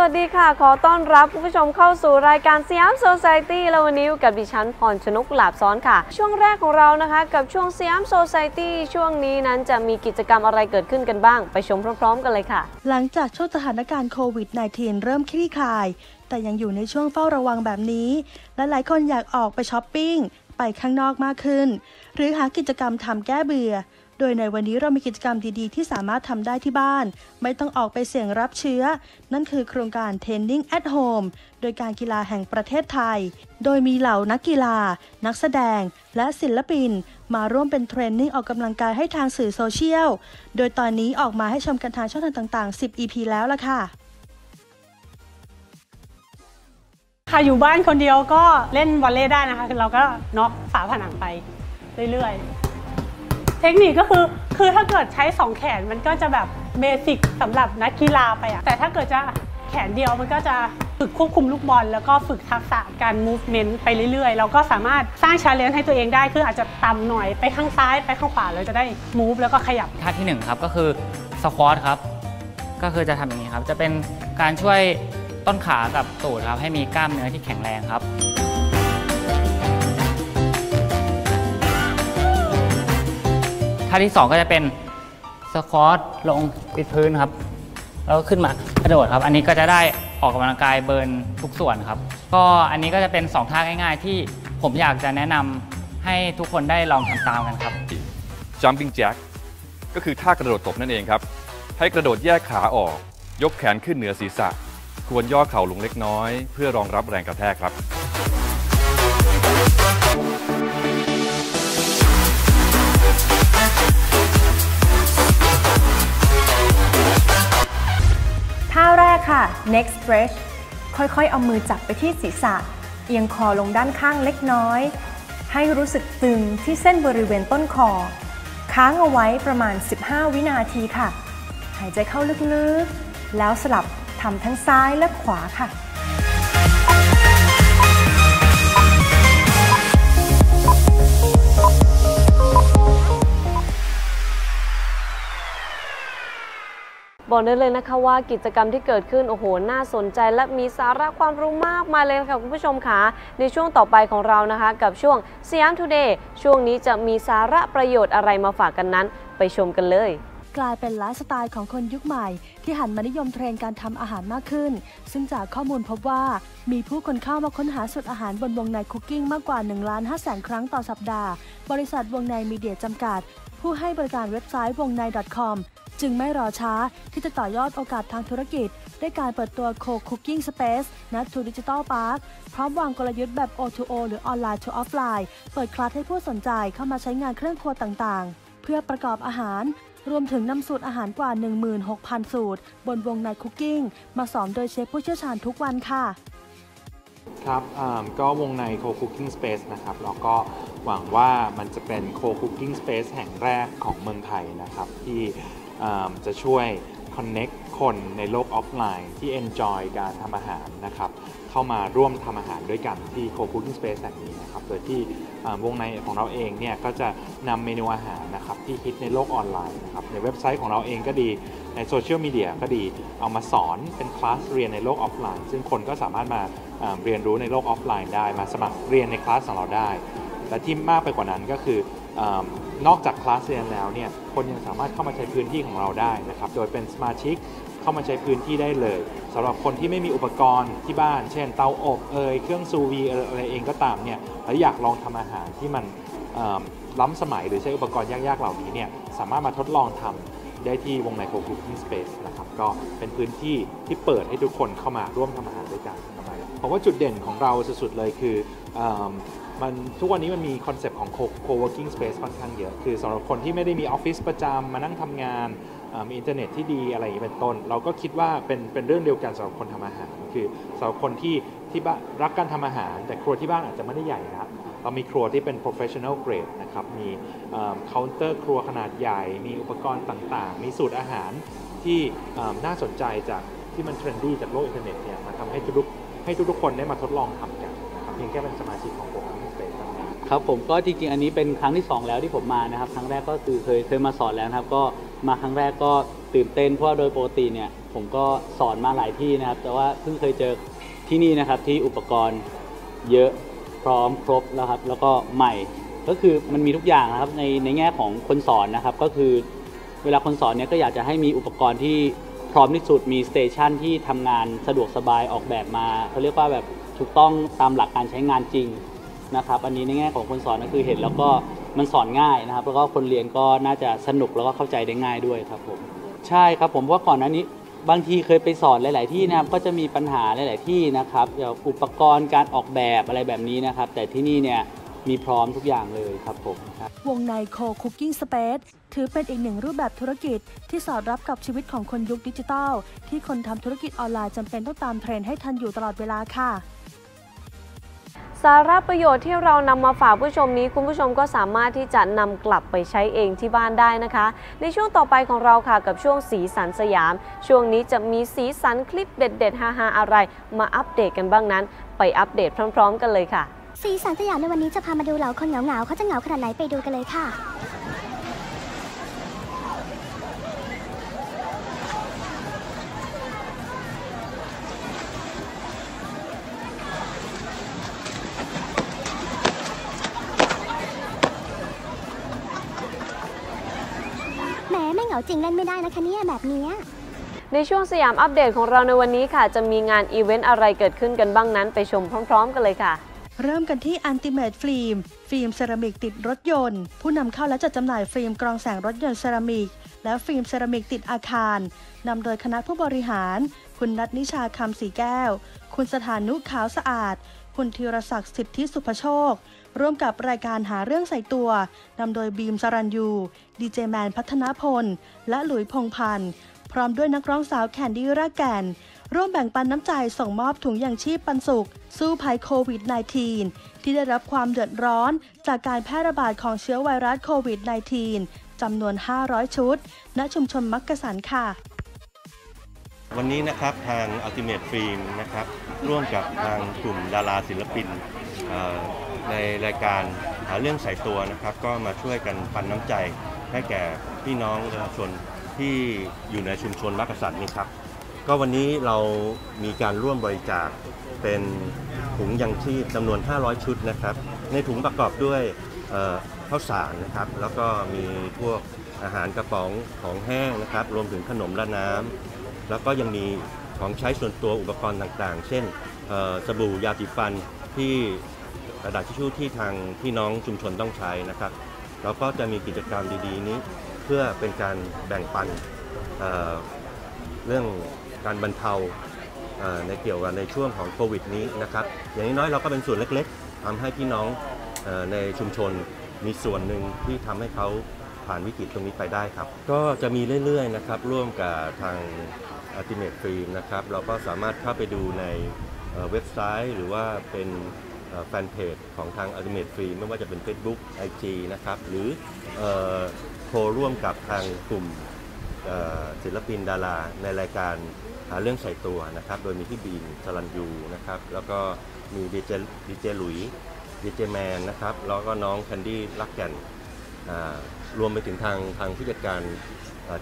วัสดีค่ะ ขอต้อนรับคุณผู้ชมเข้าสู่รายการสยามโซซ i ตี้และวันนี้อยู่กับดิฉันพรชนกหลาบซ้อนค่ะ ช่วงแรกของเรานะคะกับช่วงสยามโซซ i ตี้ช่วงนี้นั้นจะมีกิจกรรมอะไรเกิดขึ้นกันบ้าง ไปชมพร้อม ๆ กันเลยค่ะ หลังจากช่วงสถานการณ์โควิด -19 เริ่มคลี่คลาย แต่ยังอยู่ในช่วงเฝ้าระวังแบบนี้ และหลายคนอยากออกไปช้อปปิ้งไปข้างนอกมากขึ้น หรือหากิจกรรมทำแก้เบื่อ โดยในวันนี้เรามีกิจกรรมดีๆ ที่สามารถทำได้ที่บ้าน ไม่ต้องออกไปเสี่ยงรับเชื้อ นั่นคือโครงการ Training at Home โดยการกีฬาแห่งประเทศไทย โดยมีเหล่านักกีฬา นักแสดง และศิลปิน มาร่วมเป็นเทรนนิ่งออกกำลังกายให้ทางสื่อโซเชียล โดยตอนนี้ออกมาให้ชมกันทางช่องทางต่างๆ 10 EP แล้วล่ะค่ะค่ะอยู่บ้านคนเดียวก็เล่นวอลเลย์ได้นะคะเราก็น็อกฝาผนังไปเรื่อยๆ เทคนิคก็คือคือถ้าเกิดใช้ 2 แขนมันก็จะแบบ basic สำหรับนักกีฬาไปอะแต่ถ้าเกิดจะแขนเดียวมันก็จะฝึกควบคุมลูกบอล แล้วก็ฝึกทักษะการ movement ไปเรื่อยๆ เราก็สามารถสร้าง challenge ให้ตัวเองได้ คืออาจจะต่ำหน่อยไปข้างซ้ายไปข้างขวาเราจะได้ move แล้วก็ขยับ ท่าที่หนึ่งครับก็คือ squat ครับ ก็คือจะทำอย่างนี้ครับ จะเป็นการช่วยต้นขากับตูดครับ ให้มีกล้ามเนื้อที่แข็งแรงครับ ท่าที่ 2 ก็จะเป็นสควอตลงปิดพื้นครับ แล้วขึ้นมากระโดดครับ อันนี้ก็จะได้ออกกำลังกายเบิร์นทุกส่วนครับ ก็อันนี้ก็จะเป็น 2 ท่าง่าย ๆ ที่ผมอยากจะแนะนำให้ทุกคนได้ลองทำตามกันครับ jumping jack ก็คือท่ากระโดดตบนั่นเองครับ ให้กระโดดแยกขาออก ยกแขนขึ้นเหนือศีรษะ ควรย่อเข่าลงเล็กน้อย เพื่อรองรับแรงกระแทกครับ ค่ะ next stretch ค่อยๆ เอามือจับไปที่ศีรษะ เอียงคอลงด้านข้างเล็กน้อย ให้รู้สึกตึงที่เส้นบริเวณต้นคอ ค้างเอาไว้ประมาณ 15 วินาทีค่ะ หายใจเข้าลึกๆ แล้วสลับทำทั้งซ้ายและขวาค่ะ บอกได้เลยนะคะว่ากิจกรรมที่เกิดขึ้นโอ้โหน่าสนใจและมีสาระความรู้มากมายเลยค่ะคุณผู้ชมค่ะในช่วงต่อไปของเรานะคะ กับช่วงสยามทูเดย์ช่วงนี้จะมีสาระประโยชน์อะไรมาฝากกันนั้น ไปชมกันเลย กลายเป็นไลฟ์สไตล์ของคนยุคใหม่ ที่หันมานิยมเทรนด์การทำอาหารมากขึ้น ซึ่งจากข้อมูลพบว่ามีผู้คนเข้ามาค้นหาสูตรอาหารบนวงใน Cooking มากกว่า1ล้าน5แสนครั้งต่อสัปดาห์ บริษัทวงในมีเดียจำกัด ผู้ให้บริการเว็บไซต์วงใน .com จึงไม่รอช้าที่จะต่อยอดโอกาสทางธุรกิจ ด้วยการเปิดตัว Co Cooking Space ณ True Digital Park พร้อมวางกลยุทธ์แบบ O2O หรือ Online to Offline เปิดคลาสให้ผู้สนใจเข้ามาใช้งานเครื่องครัวต่างๆ เพื่อประกอบอาหารรวมถึงนำสูตรอาหารกว่า 16,000 สูตร บนวงในคุกกิ้ง มาสอนโดยเชฟผู้เชี่ยวชาญทุกวันค่ะ ครับก็วงใน Co Cooking Space นะครับ แล้วก็หวังว่ามันจะเป็น Co Cooking Space แห่งแรกของเมืองไทยนะครับ ที่ จะช่วย Connect คนในโลกออฟไลน์ที่ Enjoy การทำอาหารนะครับเข้ามาร่วมทำอาหารด้วยกันที่ Co Cooking Space แห่งนี้นะครับโดยที่วงในของเราเองเนี่ยก็จะนำเมนูอาหารนะครับที่ฮิตในโลกออนไลน์นะครับในเว็บไซต์ของเราเองก็ดีในโซเชียลมีเดียก็ดีเอามาสอนเป็นคลาสเรียนในโลกออฟไลน์ ซึ่งคนก็สามารถมาเรียนรู้ในโลกออฟไลน์ได้มาสมัครเรียนในคลาสของเราได้และที่มากไปกว่านั้นก็คือ นอกจากคลาสเรียนแล้วเนี่ยคนยังสามารถเข้ามาใช้พื้นที่ของเราได้นะครับโดยเป็นสมาชิกเข้ามาใช้พื้นที่ได้เลยสำหรับคนที่ไม่มีอุปกรณ์ที่บ้าน เช่น เตาอบเอยเครื่องซูวีอะไรเองก็ตามเนี่ยแล้วอยากลองทำอาหารที่มันล้ำสมัยหรือใช้อุปกรณ์ยากๆเหล่านี้เนี่ยสามารถมาทดลองทำได้ที่วงในโคคุกกิ้งสเปซนะครับก็เป็นพื้นที่ที่เปิดให้ทุกคนเข้ามาร่วมทำอาหารด้วยกันนะครับผมว่าจุดเด่นของเราสุดๆเลยคืออ มันทุกวันนี้มันมีคอนเซปต์ของ co- co-working space ค่อนข้างเยอะ คือสำหรับคนที่ไม่ได้มีออฟฟิศประจำมานั่งทำงานมีอินเทอร์เน็ตที่ดีอะไรอย่างนี้เป็นต้น เราก็คิดว่าเป็นเป็นเรื่องเดียวกันสำหรับคนทำอาหาร คือสำหรับคนที่ที่บ้านรักการทำอาหาร แต่ครัวที่บ้านอาจจะไม่ได้ใหญ่นะเรามีครัวที่เป็น professional grade นะครับ มีเคาน์เตอร์ครัวขนาดใหญ่ มีอุปกรณ์ต่างๆ มีสูตรอาหารที่น่าสนใจจากที่มัน trendy จากโลกอินเทอร์เน็ตเนี่ยมาทำให้ทุกให้ทุกๆคนได้มาทดลองทำกันนะครับเพียงแค่เป็นสมาชิกของ co-cooking space เท่านั้น ครับผมก็จริงๆ อันนี้เป็นครั้งที่ 2 แล้วที่ผมมานะครับครั้งแรกก็คือเคยเคยมาสอนแล้วนะครับ ก็มาครั้งแรกก็ตื่นเต้นเพราะว่าโดยปกติเนี่ยผมก็สอนมาหลายที่นะครับ แต่ว่าเพิ่งเคยเจอที่นี่นะครับที่อุปกรณ์เยอะพร้อมครบแล้วครับ แล้วก็ใหม่ ก็คือมันมีทุกอย่างนะครับในในแง่ของคนสอนนะครับ ก็คือเวลาคนสอนเนี่ยก็อยากจะให้มีอุปกรณ์ที่พร้อมที่สุดมีสเตชันที่ทำงานสะดวกสบายออกแบบมาเขาเรียกว่าแบบถูกต้องตามหลักการใช้งานจริง นะครับอันนี้ในแง่ของคนสอนก็คือเห็นแล้วก็มันสอนง่ายนะครับ แล้วก็คนเรียนก็น่าจะสนุกแล้วก็เข้าใจได้ง่ายด้วยครับผมใช่ครับผมเพราะว่าก่อนหน้านี้บางทีเคยไปสอนหลาย ๆ ที่นะครับก็จะมีปัญหาหลาย ๆ ที่นะครับเกี่ยวกับอุปกรณ์การออกแบบอะไรแบบนี้นะครับ แต่ที่นี่เนี่ยมีพร้อมทุกอย่างเลยครับผมวงใน Co-Cooking Space ถือเป็นอีกหนึ่งรูปแบบธุรกิจที่สอดรับกับชีวิตของคนยุคดิจิทัล ที่คนทำธุรกิจออนไลน์จำเป็นต้องตามเทรนด์ให้ทันอยู่ตลอดเวลาค่ะ สาระประโยชน์ที่เรานำมาฝากผู้ชมนี้ คุณผู้ชมก็สามารถที่จะนำกลับไปใช้เองที่บ้านได้นะคะ ในช่วงต่อไปของเราค่ะกับช่วงสีสันสยาม ช่วงนี้จะมีสีสันคลิปเด็ดๆฮาๆอะไร มาอัปเดตกันบ้างนั้น ไปอัปเดตพร้อม ๆ กันเลยค่ะ สีสันสยามในวันนี้จะพามาดูเหล่าคนเหงาๆเขาจะเหงาขนาดไหนไปดูกันเลยค่ะ แหมไม่เหงาจริงเล่นไม่ได้นะคะเนี่ยแบบเนี้ยในช่วงสยามอัปเดตของเราในวันนี้ค่ะ จะมีงานอีเวนต์อะไรเกิดขึ้นกันบ้างนั้นไปชมพร้อม ๆ กันเลยค่ะ เริ่มกันที่ Ultimate Film ฟิล์มเซรามิกติดรถยนต์ ผู้นำเข้าและจัดจำหน่ายฟิล์มกรองแสงรถยนต์เซรามิก และฟิล์มเซรามิกติดอาคารนำโดยคณะผู้บริหาร คุณนัทนิชาคำสีแก้ว คุณสถานุขาวสะอาด คุณธีรศักดิ์สิทธิสุภโชค ร่วมกับรายการหาเรื่องใส่ตัวนำโดยบีมสรัญยูดีเจแมนพัฒนพล และหลุยพงพันธ์พร้อมด้วยนักร้องสาวแคนดี้รากแกน ร่วมแบ่งปันน้ำใจส่งมอบถุงยางชีพปันสุข สู้ภัยโควิด -19 ที่ได้รับความเดือดร้อนจากการแพร่ระบาดของเชื้อไวรัสโควิด -19 จำนวน 500 ชุด ณ ชุมชนมักกะสันค่ะ วันนี้นะครับทาง Ultimate Film นะครับ ร่วมกับทางกลุ่มดาราศิลปินในรายการหาเรื่องใส่ตัวนะครับ ก็มาช่วยกันปันน้ำใจให้แก่พี่น้องประชาชนที่อยู่ในชุมชนมักกะสันนี่ครับ ก็วันนี้เรามีการร่วมบริจาคเป็นถุงยังชีพจำนวน 500 ชุดนะครับ ในถุงประกอบด้วยข้าวสารนะครับ แล้วก็มีพวกอาหารกระป๋องของแห้งนะครับ รวมถึงขนมและน้ำแล้วก็ยังมี ของใช้ส่วนตัวอุปกรณ์ต่างๆ เช่นสบู่ยาสีฟันที่กระดาษทิชชู่ที่ทางพี่น้องชุมชนต้องใช้นะครับแล้วก็จะมีกิจกรรมดีๆนี้ เพื่อเป็นการแบ่งปันเเรื่องการบรรเทาเในเกี่ยวกับในช่วงของโควิดนี้นะครับอย่างน้อยๆเราก็เป็นส่วนเล็กๆทำให้พี่น้องอในชุมชนมีส่วนหนึ่งที่ทำให้เขา ผ่านวิกฤตตรงนี้ไปได้ครับ ก็จะมีเรื่อยๆนะครับร่วมกับทาง Ultimate Film นะครับเราก็สามารถเข้าไปดูในเว็บไซต์ หรือว่าเป็นแฟนเพจของทาง Ultimate Film ไม่ว่าจะเป็น Facebook IG นะครับ หรือโทรร่วมกับทางกลุ่มศิลปินดาราในรายการหาเรื่องใส่ตัวนะครับ โดยมีพี่บีมสลันยูนะครับ แล้วก็มีดีเจดีเจหลุยดีเจแมนนะครับ แล้วก็น้องแคนดี้ลักแก่น รวมไปถึงทางทางผู้จัดการ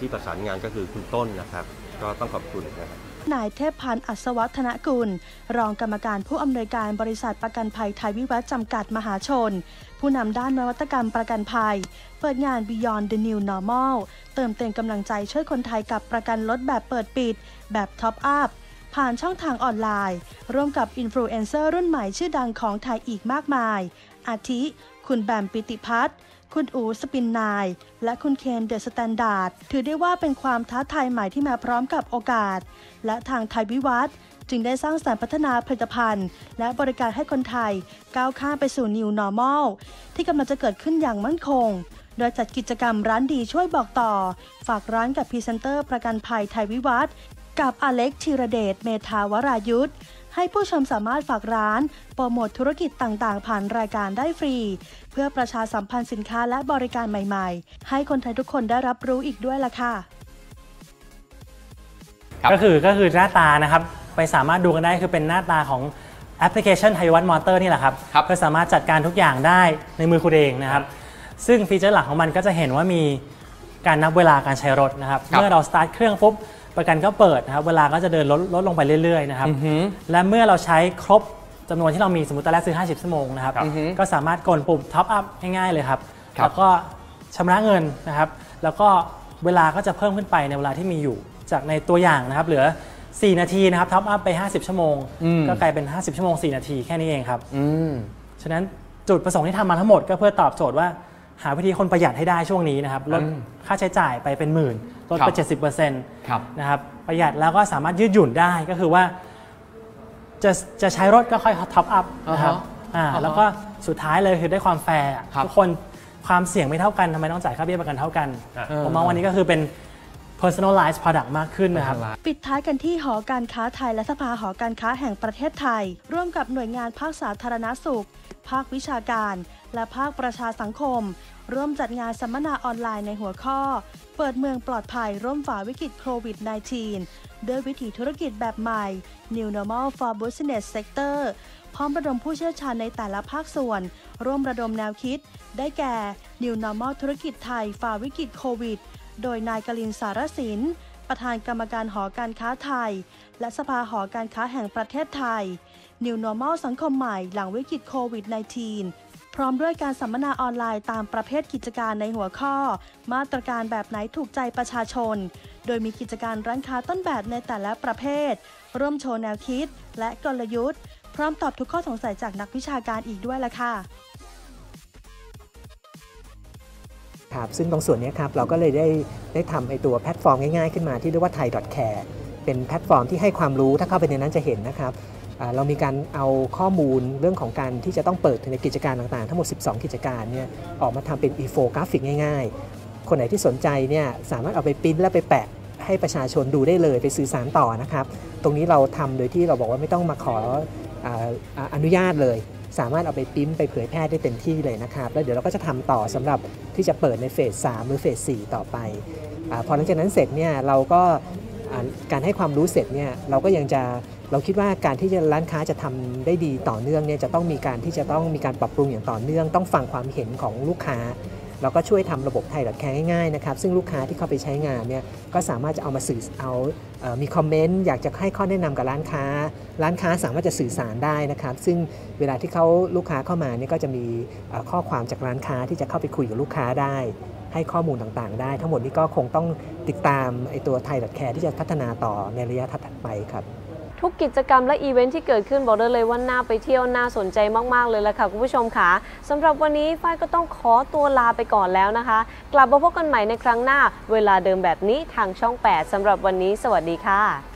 ที่ประสานงานก็คือคุณต้นนะครับ ก็ต้องขอบคุณนะครับนายเทพพันธ์อัศวัฒนกุล รองกรรมการผู้อำนวยการบริษัทประกันภัยไทยวิวัฒน์จำกัดมหาชน ผู้นำด้านนวัตกรรมประกันภัย เปิดงาน Beyond the New Normal เติมเต็มกำลังใจช่วยคนไทยกับประกันรถแบบเปิดปิด แบบ Top Up ผ่านช่องทางออนไลน์ ร่วมกับอินฟลูเอนเซอร์รุ่นใหม่ชื่อดังของไทยอีกมากมาย อาทิ คุณแบมปิติพัฒน์ คุณอูสปินนาย และคุณเคน The Standard ถือได้ว่าเป็นความท้าทายใหม่ที่มาพร้อมกับโอกาส และทางไทยวิวัฒน์จึงได้สร้างสรรค์พัฒนาผลิตภัณฑ์ และบริการให้คนไทย ก้าวข้ามไปสู่ New Normal ที่กำลังจะเกิดขึ้นอย่างมั่นคง โดยจัดกิจกรรมร้านดีช่วยบอกต่อ ฝากร้านกับพรีเซนเตอร์ประกันภัยไทยวิวัฒน์กับอเล็กธีรเดชเมธาวรายุทธ ให้ผู้ชมสามารถฝากร้าน โปรโมทธุรกิจต่างๆ ผ่านรายการได้ฟรี เพื่อประชาสัมพันธ์สินค้าและบริการใหม่ๆ ให้คนไทยทุกคนได้รับรู้อีกด้วยล่ะค่ะก็คือก็คือหน้าตานะครับไปสามารถดูกันได้คือเป็นหน้าตาของแอปพลิเคชันไทยวิวัฒน์นี่แหละครับครับก็สามารถจัดการทุกอย่างได้ในมือคุณเองนะครับ ซึ่งฟีเจอร์หลักของมันก็จะเห็นว่ามีการนับเวลาการใช้รถนะครับครับเมื่อเราสตาร์ทเครื่องปุ๊บ ประกันก็เปิดนะครับเวลาก็จะเดินลดลดลงไปเรื่อยๆนะครับอือหือและเมื่อเราใช้ครบจำนวนที่เรามีสมมติตอนแรกซื้อ 50ชั่วโมงนะครับอือหือก็สามารถกดปุ่ม top up ง่ายๆเลยครับครับแล้วก็ชำระเงินนะครับ แล้วก็เวลาก็จะเพิ่มขึ้นไปในเวลาที่มีอยู่ จากในตัวอย่างนะครับ เหลือ 4 นาทีนะครับ top up ไป 50 ชั่วโมงอืมก็กลายเป็น 50 ชั่วโมง 4 นาทีแค่นี้เองครับอืมฉะนั้นจุดประสงค์ที่ทำมาทั้งหมดก็เพื่อตอบโจทย์ว่า หาวิธีคนประหยัดให้ได้ช่วงนี้นะครับลดอืมค่าใช้จ่ายไปเป็นหมื่นลดครับไป 70%ครับนะครับประหยัดแล้วก็สามารถยืดหยุ่นได้ก็คือว่า จะจะใช้รถก็ค่อย top up นะครับอ่าฮะอ่าอ่าฮะแล้วก็สุดท้ายเลยคือได้ความแฟร์อะครับทุกคนความเสี่ยงไม่เท่ากันทำไมต้องจ่ายค่าเบี้ยประกันเท่ากันเออผมมองวันนี้ก็คือเป็น personalized product มากขึ้นนะครับ ปิดท้ายกันที่หอการค้าไทยและสภาหอการค้าแห่งประเทศไทย ร่วมกับหน่วยงานภาคสาธารณสุข ภาควิชาการ และภาคประชาสังคม ร่วมจัดงานสัมมนาออนไลน์ในหัวข้อ เปิดเมืองปลอดภัยร่วมฝ่าวิกฤตโควิด -19 ด้วยวิถีธุรกิจแบบใหม่ New Normal for Business Sector พร้อมระดมผู้เชี่ยวชาญในแต่ละภาคส่วน ร่วมระดมแนวคิด ได้แก่ New Normal ธุรกิจไทยฝ่าวิกฤตโควิด โดยนายกลินสารสิน ประธานกรรมการหอการค้าไทย และสภาหอการค้าแห่งประเทศไทย New Normal สังคมใหม่หลังวิกฤตโควิด -19 พร้อมด้วยการสัมมนาออนไลน์ตามประเภทกิจการในหัวข้อ มาตรการแบบไหนถูกใจประชาชน โดยมีกิจการร้านค้าต้นแบบในแต่ละประเภท ร่วมโชว์แนวคิด และกลยุทธ์ พร้อมตอบทุกข้อสงสัยจากนักวิชาการอีกด้วยละค่ะครับซึ่งตรงส่วนนี้ครับเราก็เลยได้ได้ทำไอตัวแพลตฟอร์มง่ายๆขึ้นมาที่เรียกว่า thai care เป็นแพลตฟอร์มที่ให้ความรู้ถ้าเข้าไปในนั้นจะเห็นนะครับเรามีการเอาข้อมูลเรื่องของการที่จะต้องเปิดในกิจการต่างๆ ทั้งหมด 12 กิจการเนี่ยออกมาทำเป็นอินโฟกราฟิกง่ายๆ คนไหนที่สนใจเนี่ยสามารถเอาไปปริ้นแล้วไปแปะให้ประชาชนดูได้เลยไปสื่อสารต่อนะครับ ตรงนี้เราทำโดยที่เราบอกว่าไม่ต้องมาขอออนุญาตเลย สามารถเอาไปปริ้นไปเผยแพร่ได้เต็มที่เลยนะครับ แล้วเดี๋ยวเราก็จะทำต่อสำหรับที่จะเปิดในเฟส3หรือเฟส4ต่อไปอพอหลังจากนั้นเสร็จเนี่ยเราก็ การให้ความรู้เสร็จเนี่ยเราก็ยังจะเราคิดว่าการที่จะร้านค้าจะทำได้ดีต่อเนื่องเนี่ยจะต้องมีการที่จะต้องมีการปรับปรุงอย่างต่อเนื่อง ต้องฟังความเห็นของลูกค้าเราก็ช่วยทำระบบไทยดัดแคร์ง่ายๆนะครับซึ่งลูกค้าที่เข้าไปใช้งานเนี่ยก็สามารถจะเอามาสื่อเอามีคอมเมนต์อยากจะให้ข้อแนะนำกับร้านค้า ร้านค้าสามารถจะสื่อสารได้นะครับซึ่งเวลาที่เขาลูกค้าเข้ามาเนี่ยก็จะมีข้อความจากร้านค้าที่จะเข้าไปคุยกับลูกค้าได้ ให้ข้อมูลต่างๆ ได้ ทั้งหมดนี้ก็คงต้องติดตามไอตัว Thai dot care ที่จะพัฒนาต่อในระยะถัดไปครับทุกกิจกรรมและอีเวนท์ที่เกิดขึ้นบอกได้เลยว่าน่าไปเที่ยวน่าสนใจมากๆเลยละค่ะคุณผู้ชมค่ะสำหรับวันนี้ฝ้ายก็ต้องขอตัวลาไปก่อนแล้วนะคะ กลับมาพบกันใหม่ในครั้งหน้า เวลาเดิมแบบนี้ทางช่อง 8สำหรับวันนี้ สวัสดีค่ะ